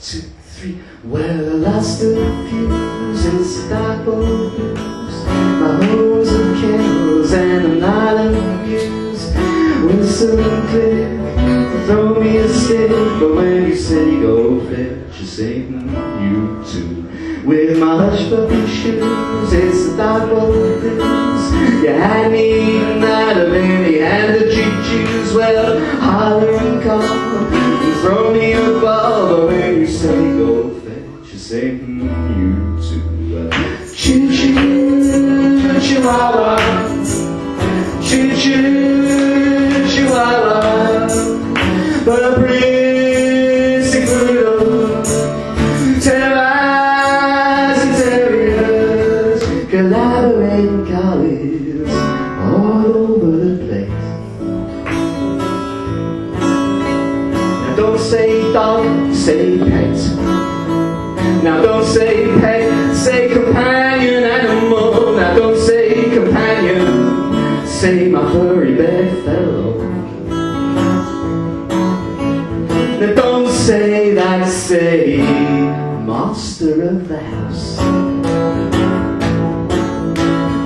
two, three. Well, I a fuse, it's a dark blues. My home's of candles and I'm not amused. Whistle clear, throw me a stick, but when you say go fetch a Satan, you too. With my hush puppy shoes, it's the dark blues. You had me choo-choos. Well, holler and call, throw me a ball, but when you say go fetch a Satan, you too. Well, choo-choo, chihuahua, choo-choo, chihuahua, Pluto, terrorizing terriers, collaborating collies all over say dog, say pet. Now don't say pet, say companion animal. Now don't say companion, say my furry bedfellow. Now don't say that, say master of the house.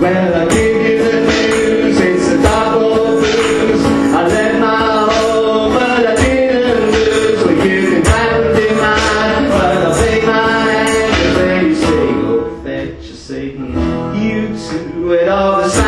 Well, I